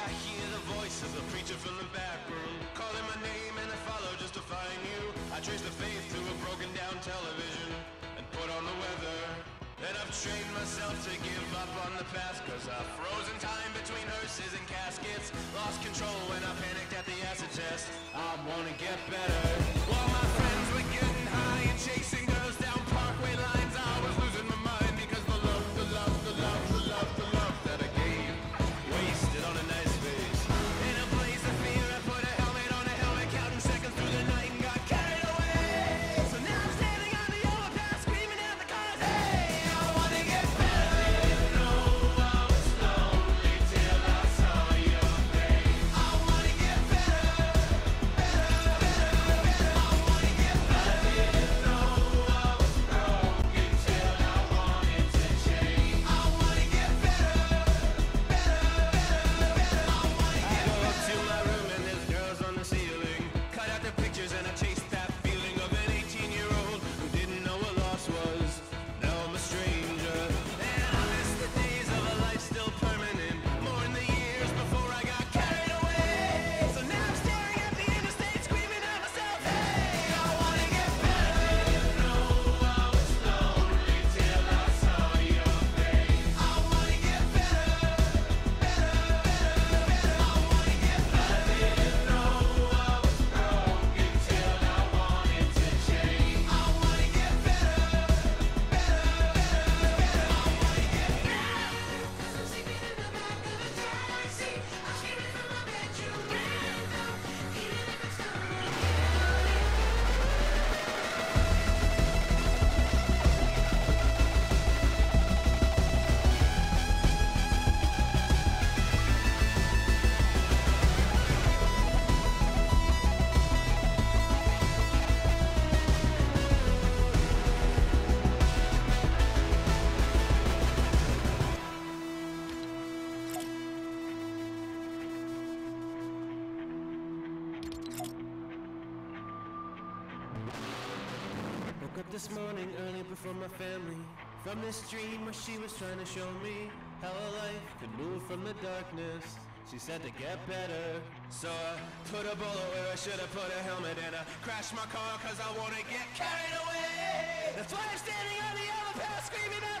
I hear the voice of the preacher from the back room. Calling my name and I follow just to find you. I trace the faith to a broken down television And put on the weather. And I've trained myself to give up on the past Cause I've frozen time between hearses and caskets. Lost control when I panicked at the acid test. I wanna get better. While up this morning early before my family. From this dream where she was trying to show me How a life could move from the darkness. She said to get better. So I put a bullet where I should have put a helmet And I crashed my car cause I wanna get carried away. That's why I'm standing on the overpass screaming at